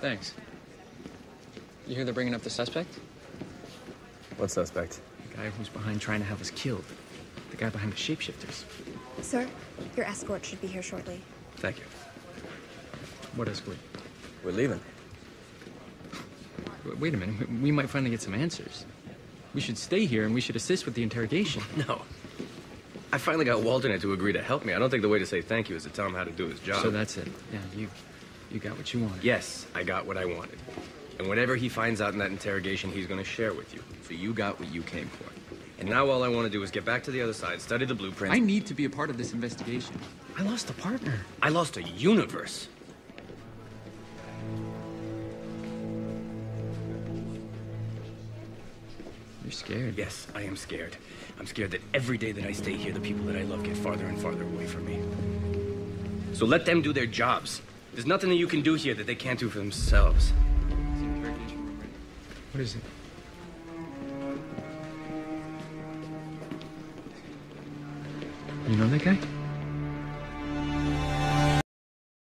Thanks. You hear they're bringing up the suspect? What suspect? The guy who's behind trying to have us killed. The guy behind the shapeshifters. Sir, your escort should be here shortly. Thank you. What escort? We're leaving. Wait a minute. we- We might finally get some answers. We should stay here and we should assist with the interrogation. No. I finally got Walternate to agree to help me. I don't think the way to say thank you is to tell him how to do his job. So that's it. Yeah, you, you got what you wanted. Yes, I got what I wanted. And whatever he finds out in that interrogation, he's going to share with you. So you got what you came for. And now all I want to do is get back to the other side, study the blueprint. I need to be a part of this investigation. I lost a partner. I lost a universe. You're scared. Yes, I am scared. I'm scared that every day that I stay here, the people that I love get farther and farther away from me. So let them do their jobs. There's nothing that you can do here that they can't do for themselves. What is it? You know that guy?